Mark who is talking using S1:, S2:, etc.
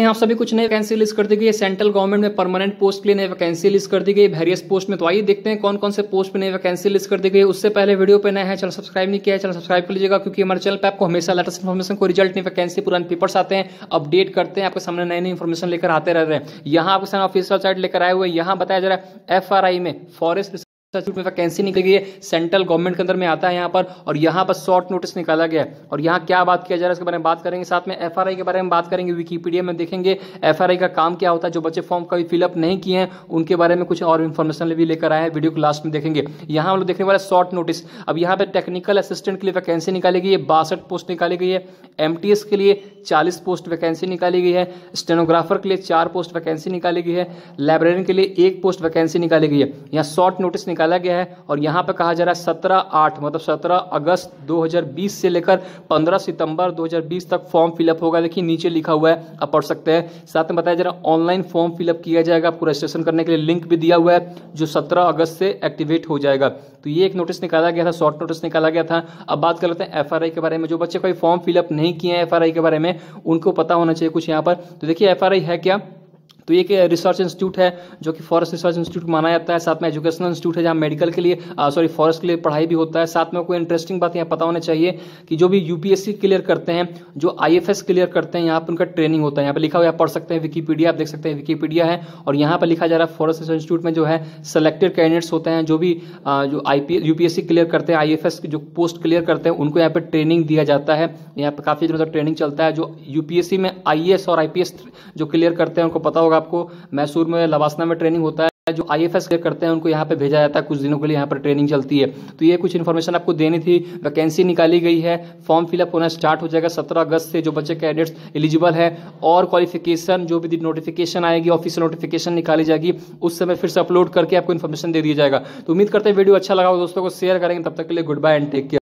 S1: यहाँ सभी कुछ नई वैकेंसी लिस्ट कर दी गई है। सेंट्रल गवर्नमेंट में परमानेंट पोस्ट के लिए नई वैकेंसी लिस्ट कर दी गई वेरियस पोस्ट में तो आइए देखते हैं कौन कौन से पोस्ट पे नई वैकेंसी लिस्ट कर दी गई उससे पहले वीडियो पे नया है, चैनल सब्सक्राइब नहीं किया है, चैनल सब्सक्राइब कर लीजिएगा, क्योंकि हमारे चैनल पे आपको हमेशा लेटेस्ट इन्फॉर्मेशन को रिज़ल्ट नहीं वैकेंसी पुराने पेपर्स आते हैं अपडेट करते हैं, आपके सामने नए नई इन्फॉर्मेशन लेकर आते रह रहे हैं। यहाँ आपके सामने ऑफिशियल साइट लेकर आए हुए यहाँ बताया जा रहा है एफआरआई में फॉरेस्ट में वैकेंसी निकली गई है, सेंट्रल गवर्नमेंट के अंदर में आता है यहाँ पर, और यहाँ पर शॉर्ट नोटिस निकाला गया और यहाँ क्या बात किया जा रहा है, इसके बारे में बात करेंगे साथ में। एफआरआई के बारे में बात करेंगे, विकीपीडिया में देखेंगे एफआरआई का काम क्या होता है, जो बच्चे फॉर्म कभी फिलअप नहीं किए हैं, उनके बारे में कुछ और इन्फॉर्मेशन भी लेकर आए हैं, वीडियो को लास्ट में देखेंगे। यहाँ हम लोग देखने वाले शॉर्ट नोटिस अब यहाँ पर टेक्निकल असिस्टेंट के लिए वैकेंसी निकाली गई है, बासठ पोस्ट निकाली गई है एमटीएस के लिए चालीस पोस्ट वैकेंसी निकाली गई है स्टेनोग्राफर के लिए चार पोस्ट वैकेंसी निकाली गई है लाइब्रेरियन के लिए एक पोस्ट वैकेंसी निकाली गई है। यहाँ शॉर्ट नोटिस निकाला गया है और यहाँ पे कहा जा रहा है सत्रह आठ मतलब सत्रह अगस्त 2020 से लेकर 15 सितंबर 2020 तक फॉर्म फिलअप होगा। देखिए, नीचे लिखा हुआ है, आप पढ़ सकते हैं। साथ में बताया जा रहा है, ऑनलाइन फॉर्म फिलअप किया जाएगा। आपको रजिस्ट्रेशन करने के लिए लिंक भी दिया हुआ है, जो सत्रह अगस्त से एक्टिवेट हो जाएगा। तो ये एक नोटिस निकाला गया था, शॉर्ट नोटिस निकाला गया था। अब बात कर लेते हैं एफआरआई के बारे में। जो बच्चे कोई फॉर्म फिलअप नहीं किए हैं एफ़ के बारे में, उनको पता होना चाहिए कुछ यहाँ पर। तो देखिए, एफआरआई है क्या? तो एक रिसर्च इंस्टीट्यूट है, जो कि फॉरेस्ट रिसर्च इंस्टीट्यूट माना जाता है। साथ में एजुकेशनल इंस्टीट्यूट है, जहाँ मेडिकल के लिए सॉरी फॉरेस्ट के लिए पढ़ाई भी होता है। साथ में कोई इंटरेस्टिंग बात यहाँ पता होना चाहिए कि जो भी यूपीएससी क्लियर करते हैं, जो आईएफएस क्लियर करते हैं, यहाँ पर उनका ट्रेनिंग होता है। यहाँ पर लिखा हुआ पढ़ सकते हैं विकीपीडिया आप देख सकते हैं विकीपीडिया है। और यहाँ पर लिखा जा रहा है फॉरेस्ट रिसर्च इंस्टीट्यूट में जो है सेलेक्टेड कैंडिडेट्स होते हैं, जो भी जो आई यूपीएससी क्लियर करते हैं आई जो पोस्ट क्लियर करते हैं, उनको यहाँ पर ट्रेनिंग दिया जाता है। यहाँ पर काफ़ी मतलब ट्रेनिंग चलता है, जो यूपीएससी में आई और आईपीएस जो क्लियर करते हैं, उनको पता होगा। आपको मैसूर में लवासना में ट्रेनिंग होता है, जो आई एफ़ करते हैं, उनको यहाँ पे भेजा जाता है, कुछ दिनों के लिए यहाँ पर ट्रेनिंग चलती है। तो ये कुछ इन्फॉर्मेशन आपको देनी थी वैकेंसी निकाली गई है फॉर्म फिलअप होना स्टार्ट हो जाएगा सत्रह अगस्त से, जो बच्चे कैडेट्स एलिजिबल है, और क्वालिफिकेशन जो भी नोटिफिकेशन आएगी ऑफिशियल नोटिफिकेशन निकाली जाएगी, उस समय फिर से अपलोड करके आपको इन्फॉर्मेशन दे दिया जाएगा। तो उम्मीद करते हैं वीडियो अच्छा लगा दोस्तों को शेयर करेंगे, तब तक के लिए good bye and take care